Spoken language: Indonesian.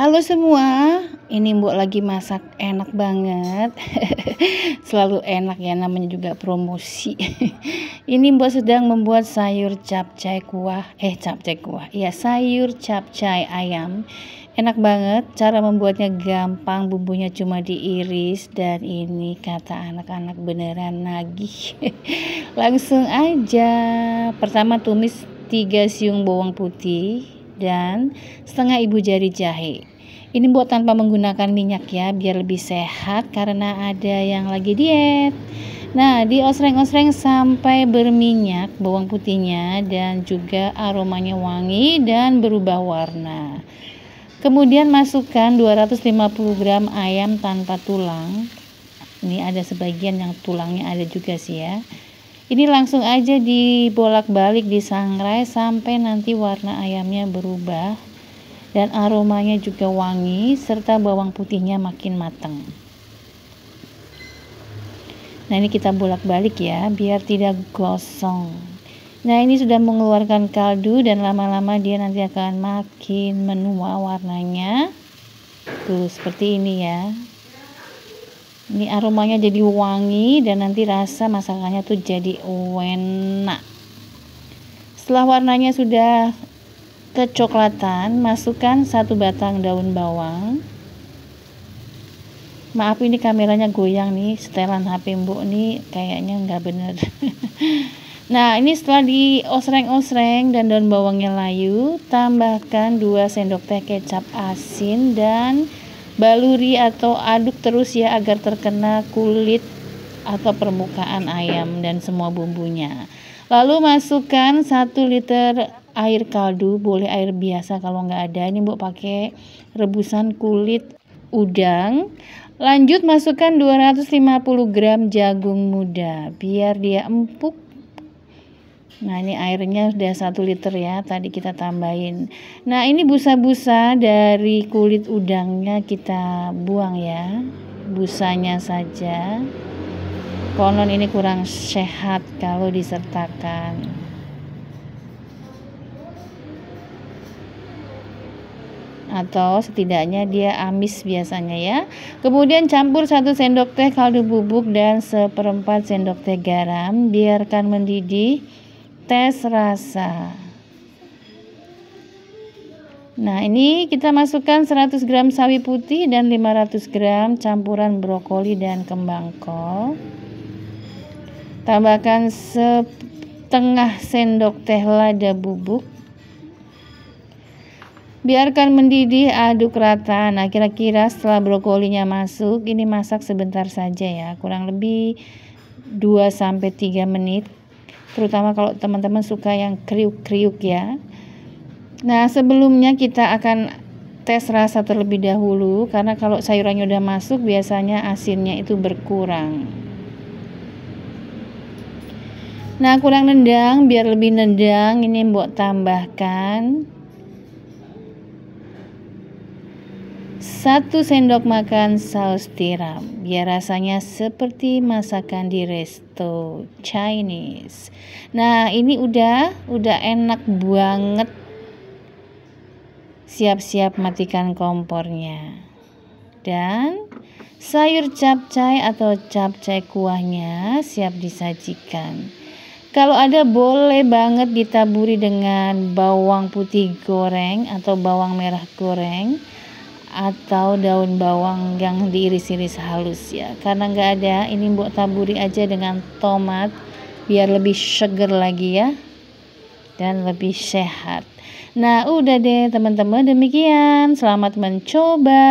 Halo semua, ini Mbok lagi masak enak banget. Selalu enak ya namanya juga promosi. ini Mbok sedang membuat sayur capcay kuah, eh capcay kuah. Iya, sayur capcay ayam. Enak banget, cara membuatnya gampang, bumbunya cuma diiris dan ini kata anak-anak beneran nagih. Langsung aja. Pertama tumis 3 siung bawang putih dan setengah ibu jari jahe. Ini buat tanpa menggunakan minyak ya, biar lebih sehat karena ada yang lagi diet. Nah, diosreng-osreng sampai berminyak bawang putihnya dan juga aromanya wangi dan berubah warna. Kemudian masukkan 250 gram ayam tanpa tulang. Ini ada sebagian yang tulangnya ada juga sih ya. Ini langsung aja dibolak-balik disangrai sampai nanti warna ayamnya berubah dan aromanya juga wangi serta bawang putihnya makin matang. Nah, ini kita bolak-balik ya biar tidak gosong. Nah, ini sudah mengeluarkan kaldu dan lama-lama dia nanti akan makin menua warnanya. Tuh, seperti ini ya ini aromanya jadi wangi dan nanti rasa masakannya tuh jadi enak. Setelah warnanya sudah kecoklatan masukkan satu batang daun bawang. Maaf ini kameranya goyang nih setelan HP mbok nih kayaknya nggak bener. Nah ini setelah di osreng-osreng dan daun bawangnya layu tambahkan 2 sendok teh kecap asin dan baluri atau aduk terus ya agar terkena kulit atau permukaan ayam dan semua bumbunya. Lalu masukkan 1 liter air kaldu boleh air biasa kalau nggak ada. Ini bu pakai rebusan kulit udang. Lanjut masukkan 250 gram jagung muda biar dia empuk Nah ini airnya sudah satu liter ya tadi kita tambahin. Nah ini busa-busa dari kulit udangnya kita buang ya, busanya saja. Konon ini kurang sehat kalau disertakan. atau setidaknya dia amis biasanya ya. Kemudian campur satu sendok teh kaldu bubuk dan seperempat sendok teh garam, biarkan mendidih tes rasa. Nah, ini kita masukkan 100 gram sawi putih dan 500 gram campuran brokoli dan kembang kol. Tambahkan setengah sendok teh lada bubuk. Biarkan mendidih, aduk rata. Nah, kira-kira setelah brokolinya masuk, ini masak sebentar saja ya, kurang lebih 2 sampai 3 menit terutama kalau teman-teman suka yang kriuk-kriuk ya. Nah, sebelumnya kita akan tes rasa terlebih dahulu karena kalau sayurannya udah masuk biasanya asinnya itu berkurang. Nah, kurang nendang biar lebih nendang ini mbok tambahkan 1 sendok makan saus tiram biar rasanya seperti masakan di resto Chinese. Nah, ini udah udah enak banget. Siap-siap matikan kompornya. Dan sayur capcay atau capcay kuahnya siap disajikan. Kalau ada boleh banget ditaburi dengan bawang putih goreng atau bawang merah goreng atau daun bawang yang diiris-iris halus ya. Karena nggak ada ini buat taburi aja dengan tomat biar lebih seger lagi ya. Dan lebih sehat. Nah udah deh teman-teman demikian. Selamat mencoba